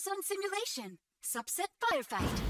Warzone Simulation, Subset Firefight.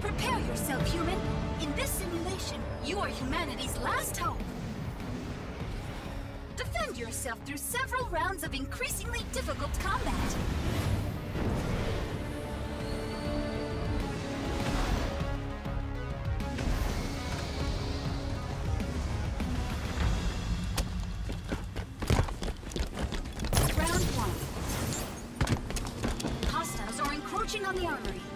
Prepare yourself, human. In this simulation, you are humanity's last hope. Defend yourself through several rounds of increasingly difficult combat. on the armory.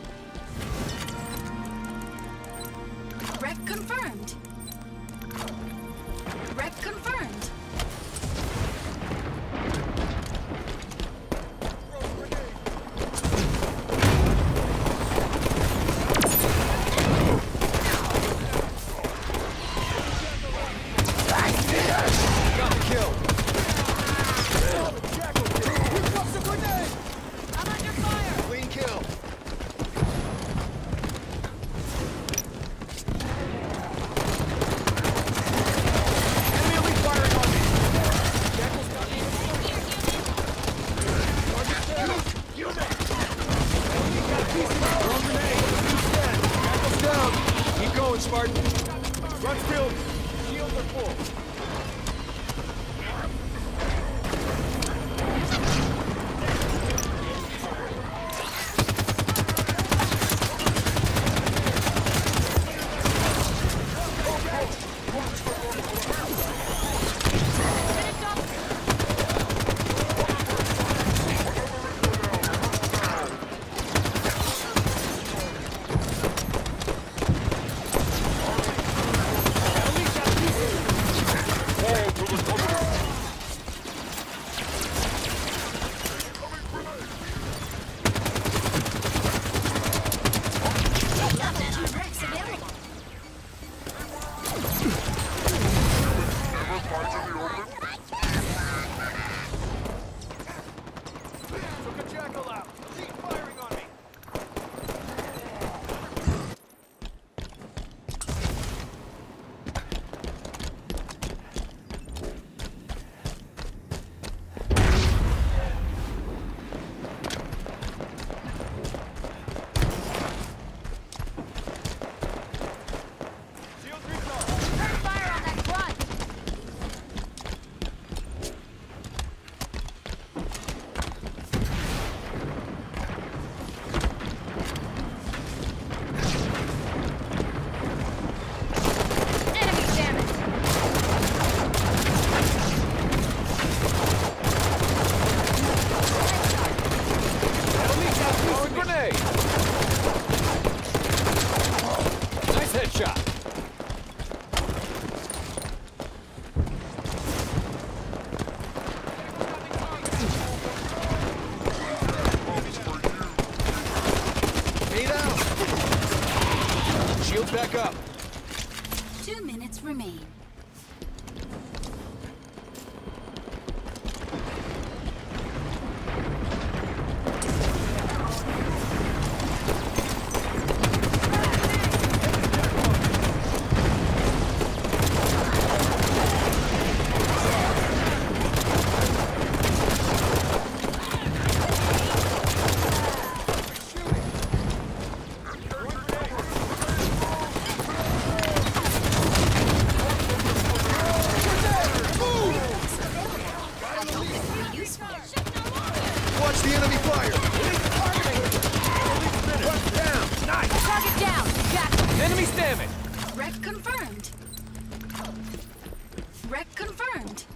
Watch the enemy fire! Targeting! down! Nice! Target down! Jack! Enemy's damaged! Wreck confirmed! Wreck confirmed!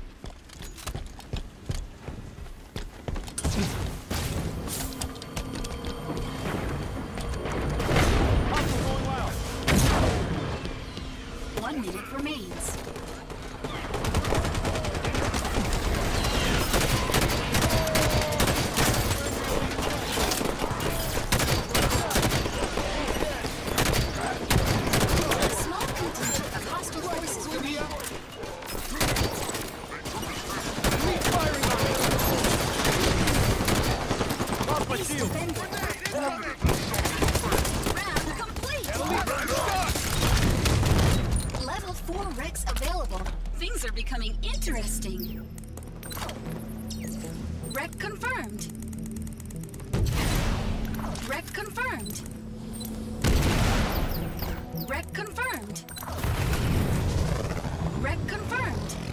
confirmed. Wreck confirmed. Wreck confirmed. Wreck confirmed.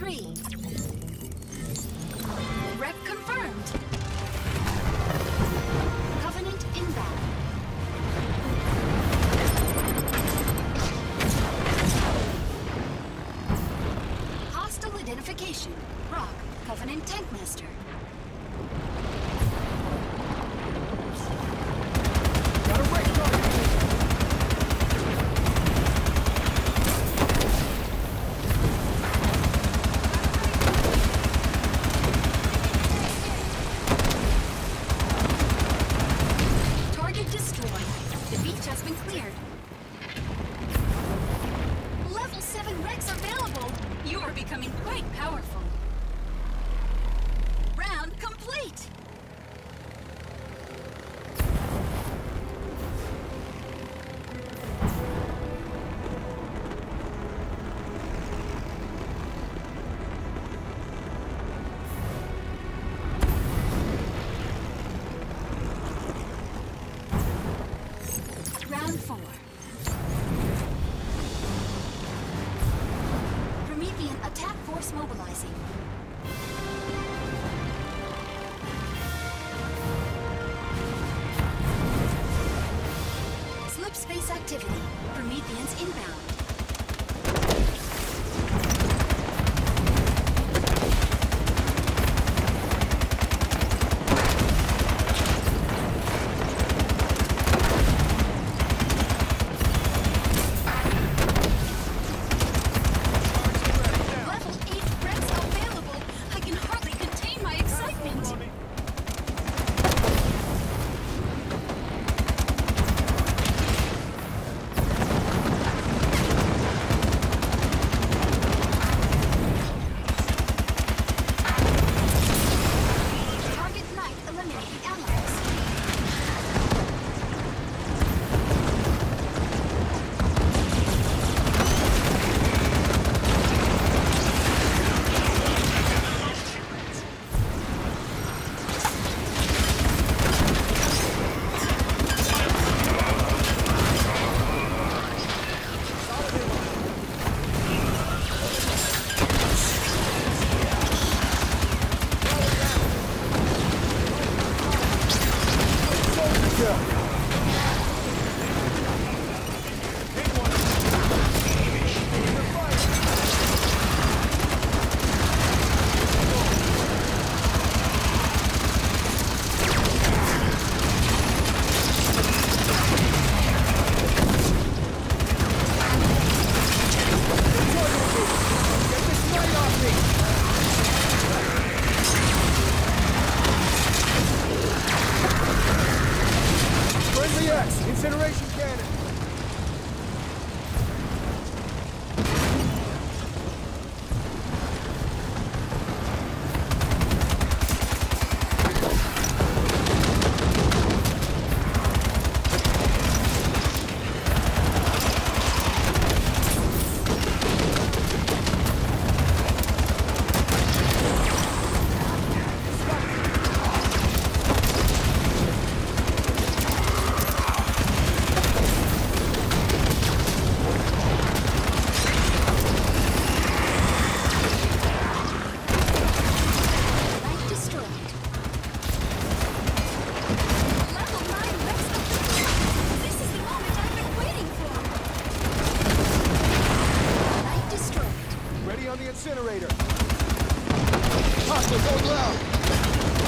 Round on the incinerator. Hostile going loud.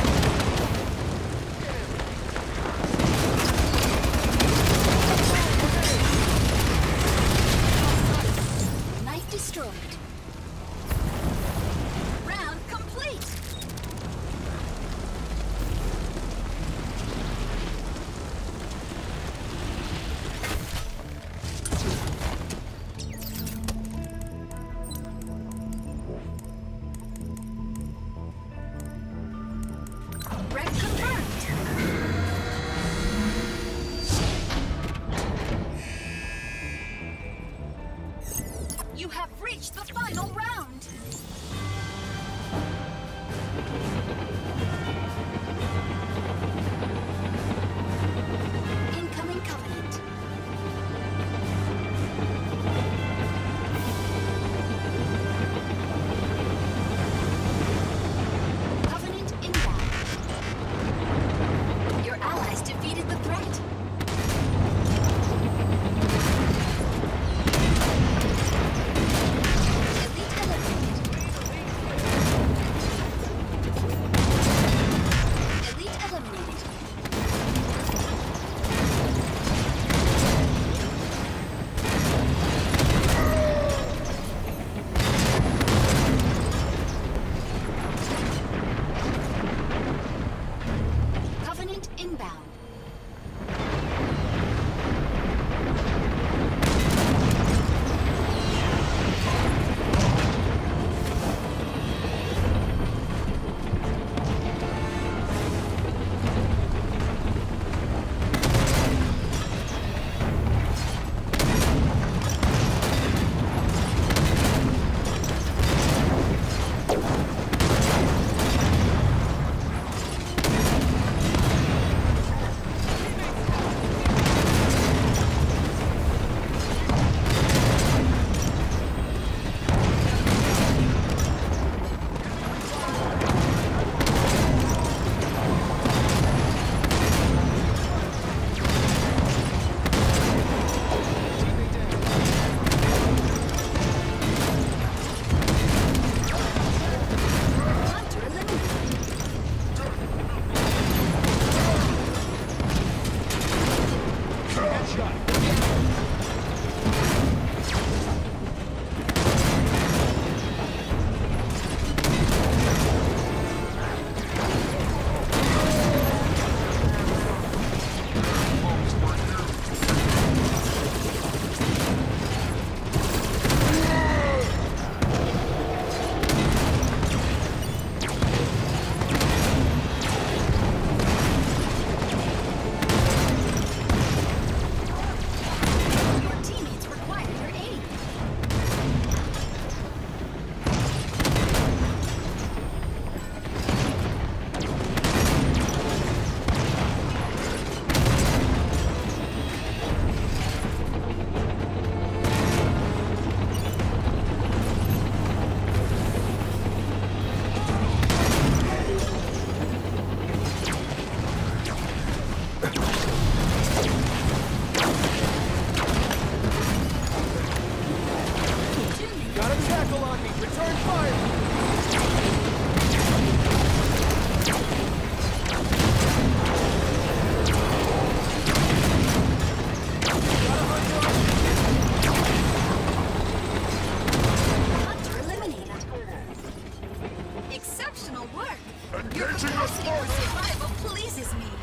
Engaging Your capacity for survival pleases me.